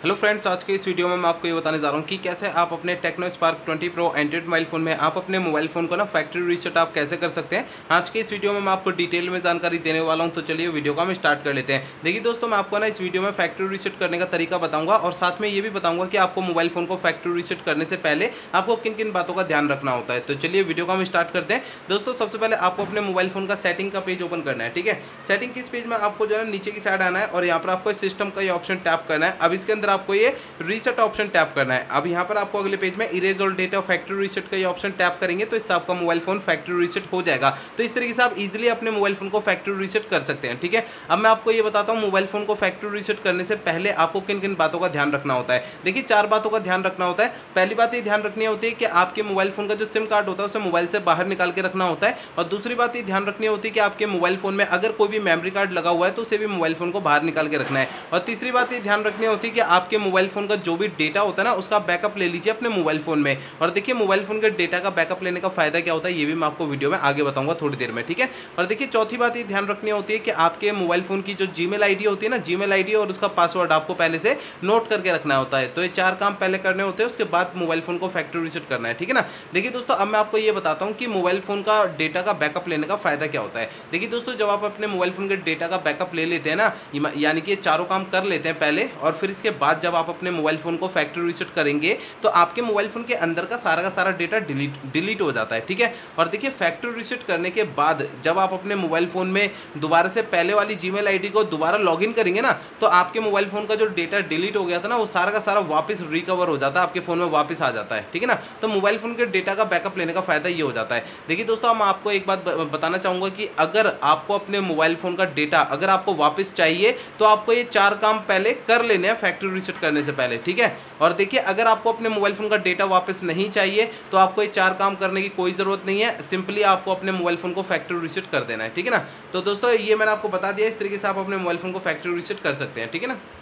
Hello friends आज के इस वीडियो में मैं आपको ये बताने जा रहा हूँ कि कैसे आप अपने Tecno Spark 20 Pro Android mobile phone में आप अपने मोबाइल फ़ोन को ना फैक्ट्री रीसेट आप कैसे कर सकते हैं? आज के इस वीडियो में मैं आपको डिटेल में जानकारी देने वाला हूँ तो चलिए वीडियो को हम स्टार्ट कर लेते हैं। देखिए दोस्तों, मैं आपको ना इस वीडियो में फैक्ट्री रीसेट करने का तरीका बताऊँगा और साथ में ये भी बताऊँगा कि आपको मोबाइल फ़ोन को फैक्ट्री रीसेट करने से पहले आपको किन किन बातों का ध्यान रखना होता है। तो चलिए वीडियो को हम स्टार्ट करते हैं। दोस्तों, सबसे पहले आपको अपने मोबाइल फ़ोन का सेटिंग का पेज ओपन करना है, ठीक है? सेटिंग किस पेज में आपको जो है नीचे की साइड आना है और यहाँ पर आपको सिस्टम का ये ऑप्शन टैप करना है। अब इसके अंदर आपको ये रीसेट ऑप्शन टैप करना है। अब यहाँ पर आपको अगले पेज में erase all data factory reset का ये ऑप्शन टैप करेंगे तो इससे आपका मोबाइल फ़ोन फैक्ट्री रीसेट हो जाएगा। तो इस तरीके से आप इजिली अपने मोबाइल फ़ोन को फैक्ट्री रीसेट कर सकते हैं, ठीक है? अब मैं आपको ये बताता हूँ मोबाइल फ़ोन को फैक्ट्री रीसेट करने से पहले आपको किन किन बातों का ध्यान रखना होता है? देखिए, चार बातों का ध्यान रखना होता है। पहली बात ये ध्यान रखनी होती है कि आपके मोबाइल फ़ोन का जो सिम कार्ड होता है, उसे मोबाइल से बाहर निकाल के रखना होता है। और दूसरी बात ये ध्यान रखनी होती है कि आपके मोबाइल फ़ोन में अगर कोई भी मेमोरी कार्ड लगा हुआ है तो उसे भी मोबाइल फ़ोन को बाहर निकाल के रखना है। और तीसरी बात ये ध्यान रखनी होती है कि आपके मोबाइल फ़ोन का जो भी डेटा होता है ना, उसका बैकअप ले लीजिए अपने मोबाइल फ़ोन में। और देखिए, मोबाइल फ़ोन के डेटा का बैकअप लेने का फ़ायदा क्या होता है, ये भी मैं आपको वीडियो में आगे बताऊँगा थोड़ी देर में, ठीक है? और देखिए, चौथी बात ये ध्यान रखनी होती है कि आपके मोबाइल फ़ोन की जो जीमेल आईडी होती है ना जीमेल आईडी और उसका पासवर्ड आपको पहले से नोट करके रखना होता है। तो ये चार काम पहले करने होते हैं, उसके बाद मोबाइल फ़ोन को फैक्ट्री रिसेट करना है, ठीक है ना? देखिए दोस्तों, अब मैं आपको ये बताता हूँ कि मोबाइल फ़ोन का डेटा का बैकअप लेने का फ़ायदा क्या होता है। देखिए दोस्तों, जब आप अपने मोबाइल फ़ोन के डेटा का बैकअप ले लेते हैं ना यानी कि चारों काम कर लेते हैं पहले, और फिर इसके बाद जब आप अपने मोबाइल फ़ोन को फैक्ट्री रिसेट करेंगे तो आपके मोबाइल फ़ोन के अंदर का सारा का सारा डेटा डिलीट डिलीट हो जाता है, ठीक है? और देखिए, फैक्ट्री रिसेट करने के बाद जब आप अपने मोबाइल फ़ोन में दोबारा से पहले वाली जीमेल आईडी को दोबारा लॉगिन करेंगे ना तो आपके मोबाइल फ़ोन का जो डेटा डिलीट हो गया था ना, वो सारा का सारा वापस रिकवर हो जाता है, आपके फ़ोन में वापस आ जाता है, ठीक है ना? तो मोबाइल फ़ोन के डेटा का बैकअप लेने का फ़ायदा ये हो जाता है। देखिए दोस्तों मैं आपको एक बात बताना चाहूँगा कि अगर आपको अपने मोबाइल फ़ोन का डेटा अगर आपको वापस चाहिए तो आपको ये चार काम पहले कर लेने हैं फैक्ट्री रिसेट करने से पहले, ठीक है? और देखिए, अगर आपको अपने मोबाइल फ़ोन का डेटा वापस नहीं चाहिए तो आपको ये चार काम करने की कोई ज़रूरत नहीं है सिंपली आपको अपने मोबाइल फ़ोन को फैक्ट्री रिसेट कर देना है, ठीक है ना? तो दोस्तों, ये मैंने आपको बता दिया, इस तरीके से आप अपने मोबाइल फ़ोन को फैक्ट्री रिसेट कर सकते हैं, ठीक है ना?